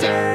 da